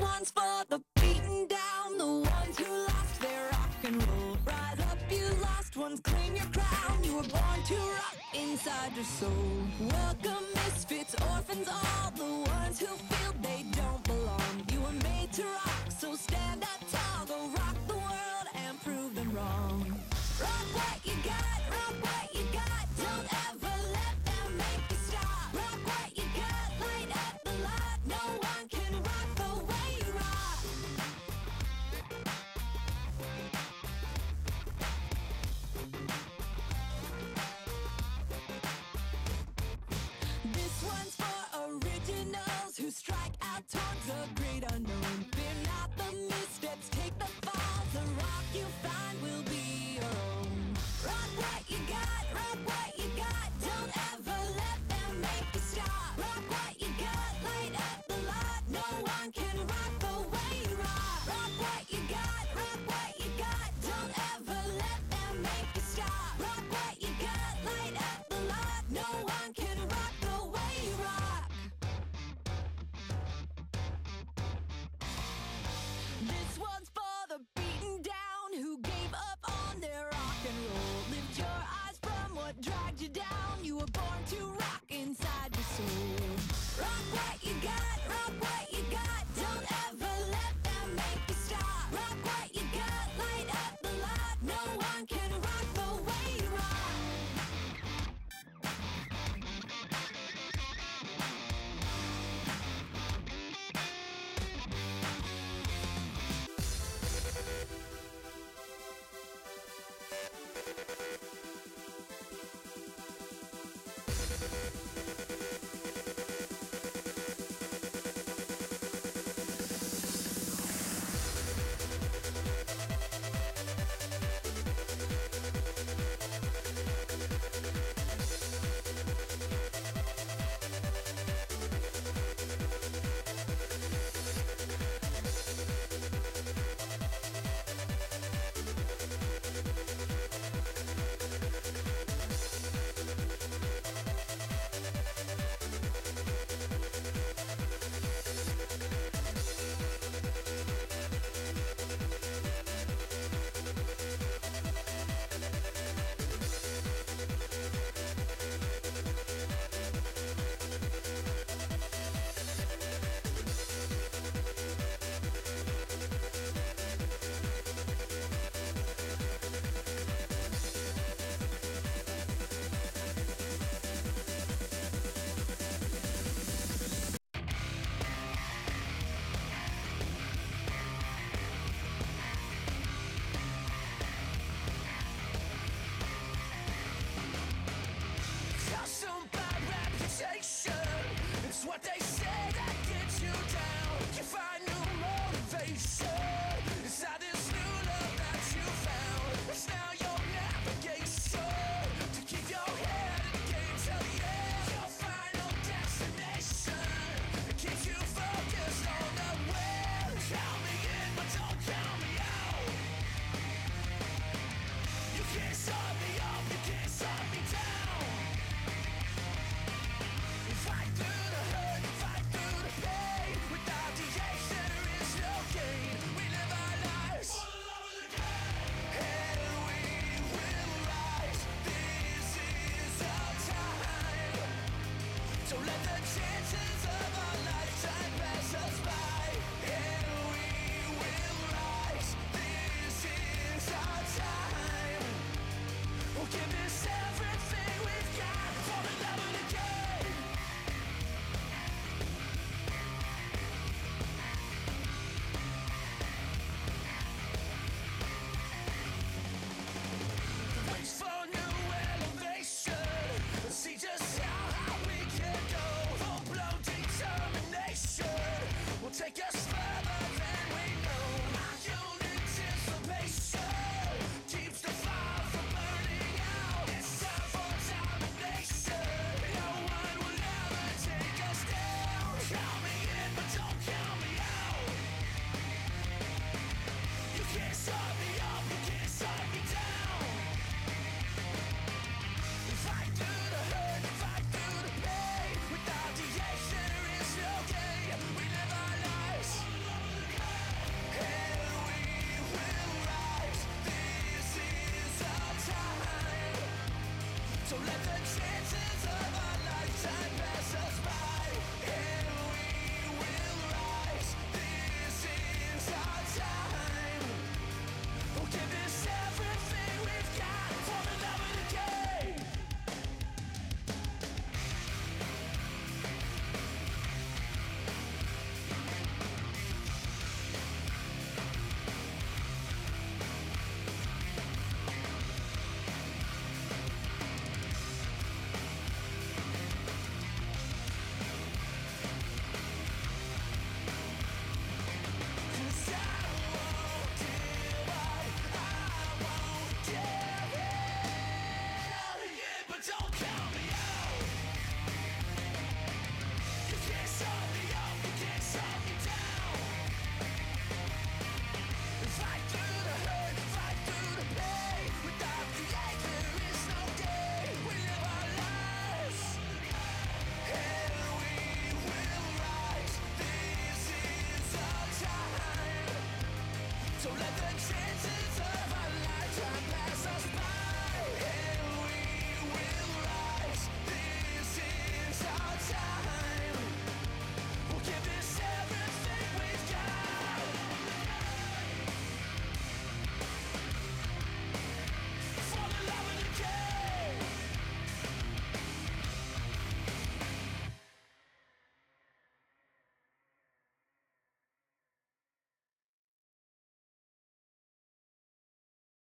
one's for the beaten down, the ones who lost their rock and roll. Rise up, you lost ones, claim your crown. You were born to rock inside your soul. Welcome, misfits, orphans, all the ones who feel they don't belong. You were made to rock, so stand up tall, out towards the great unknown. Fear not the missteps, take the fall, the rock you find. dragged you down. You were born to rock inside your soul. Rock what you got, rock what you got. Don't ever let them make you stop. Rock what you got, light up the lot. No one can rock the way you rock. Thank